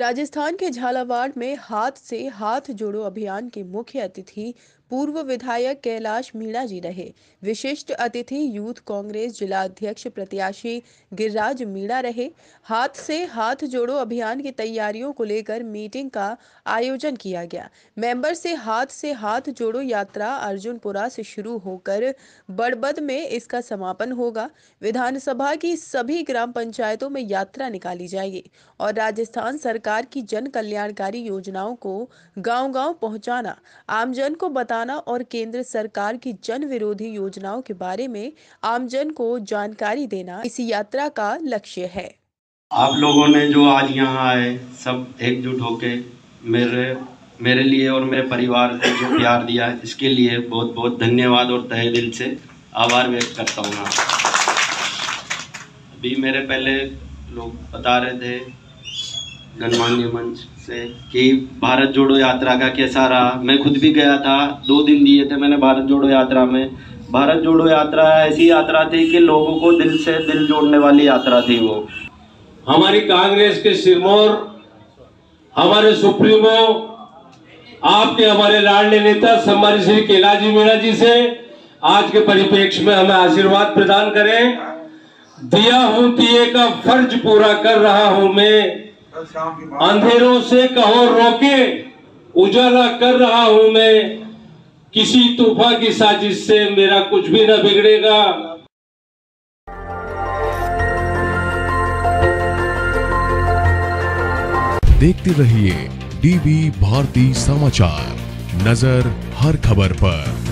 राजस्थान के झालावाड़ में हाथ से हाथ जोड़ो अभियान के मुख्य अतिथि पूर्व विधायक कैलाश मीणा जी रहे। विशिष्ट अतिथि यूथ कांग्रेस जिला अध्यक्ष प्रत्याशी गिरिराज मीणा रहे। हाथ से हाथ जोड़ो अभियान की तैयारियों को लेकर मीटिंग का आयोजन किया गया। मेंबर से हाथ से हाथ जोड़ो यात्रा अर्जुनपुरा से शुरू होकर बड़बद में इसका समापन होगा। विधानसभा की सभी ग्राम पंचायतों में यात्रा निकाली जाएगी और राजस्थान सरकार की जन कल्याणकारी योजनाओं को गांव-गांव पहुंचाना। आमजन को बताना बताना और केंद्र सरकार की जन विरोधी योजनाओं के बारे में आमजन को जानकारी देना इस यात्रा का लक्ष्य है। आप लोगों ने जो आज यहाँ आए, सब एकजुट होके मेरे मेरे लिए और मेरे परिवार को जो प्यार दिया इसके लिए बहुत बहुत धन्यवाद और तहे दिल से आभार व्यक्त करता हूँ। अभी मेरे पहले लोग बता रहे थे गणमान्य मंच से कि भारत जोड़ो यात्रा का कैसा रहा? मैं खुद भी गया था, दो दिन दिए थे मैंने भारत जोड़ो यात्रा में। भारत जोड़ो यात्रा ऐसी यात्रा थी कि लोगों को दिल से दिल जोड़ने वाली यात्रा थी वो। हमारी कांग्रेस के सिरमौर, हमारे सुप्रीमो, आपके हमारे लाडले नेता सम्मानी श्री कैलाजी मीणा जी से आज के परिप्रेक्ष्य में हमें आशीर्वाद प्रदान करें। दिया हूँ, दिए का फ़र्ज़ पूरा कर रहा हूँ मैं। अंधेरों से कहो रोके, उजाला कर रहा हूँ मैं। किसी तूफा की साजिश से मेरा कुछ भी न बिगड़ेगा। देखते रहिए डीबी भारती समाचार, नज़र हर खबर पर।